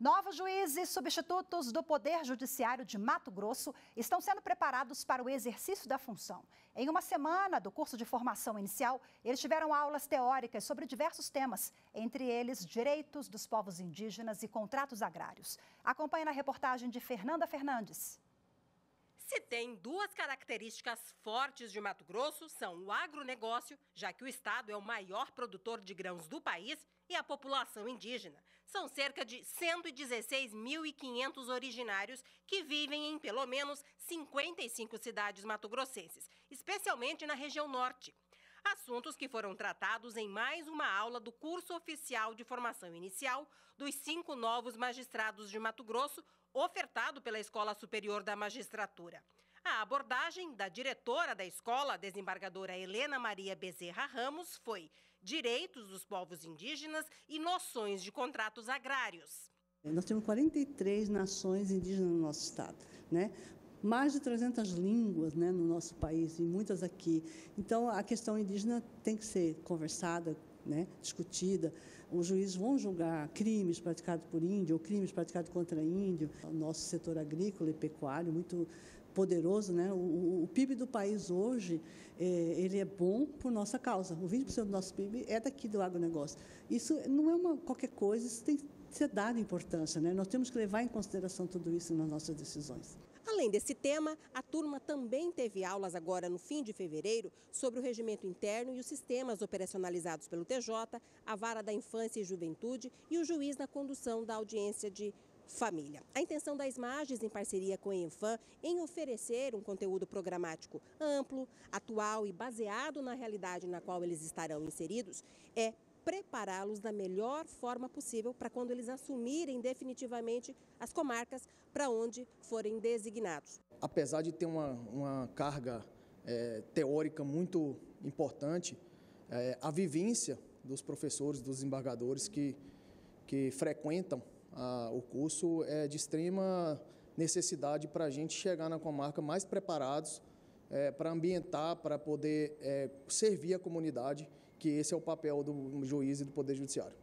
Novos juízes substitutos do Poder Judiciário de Mato Grosso estão sendo preparados para o exercício da função. Em uma semana do curso de formação inicial, eles tiveram aulas teóricas sobre diversos temas, entre eles direitos dos povos indígenas e contratos agrários. Acompanhe na reportagem de Fernanda Fernandes. Se tem duas características fortes de Mato Grosso, são o agronegócio, já que o estado é o maior produtor de grãos do país, e a população indígena. São cerca de 116.500 originários que vivem em pelo menos 55 cidades matogrossenses, especialmente na região norte. Assuntos que foram tratados em mais uma aula do curso oficial de formação inicial dos cinco novos magistrados de Mato Grosso, ofertado pela Escola Superior da Magistratura. A abordagem da diretora da escola, desembargadora Helena Maria Bezerra Ramos, foi direitos dos povos indígenas e noções de contratos agrários. Nós temos 43 nações indígenas no nosso estado, né? mais de 300 línguas né, no nosso país e muitas aqui. Então, a questão indígena tem que ser conversada, né, discutida. Os juízes vão julgar crimes praticados por índio ou crimes praticados contra índio. O nosso setor agrícola e pecuário muito poderoso, né? O, o PIB do país hoje é, ele é bom por nossa causa. O 20% do nosso PIB é daqui do agronegócio. Isso não é uma qualquer coisa, isso tem ser dado importância, né? Nós temos que levar em consideração tudo isso nas nossas decisões. Além desse tema, a turma também teve aulas agora no fim de fevereiro sobre o regimento interno e os sistemas operacionalizados pelo TJ, a vara da infância e juventude e o juiz na condução da audiência de família. A intenção da Smages, em parceria com a Enfam, em oferecer um conteúdo programático amplo, atual e baseado na realidade na qual eles estarão inseridos, é prepará-los da melhor forma possível para quando eles assumirem definitivamente as comarcas para onde forem designados. Apesar de ter uma, uma carga é, teórica muito importante, é, a vivência dos professores, dos embargadores que, que frequentam a, o curso é de extrema necessidade para a gente chegar na comarca mais preparados é, para ambientar, para poder é, servir a comunidade, que esse é o papel do juiz e do Poder Judiciário.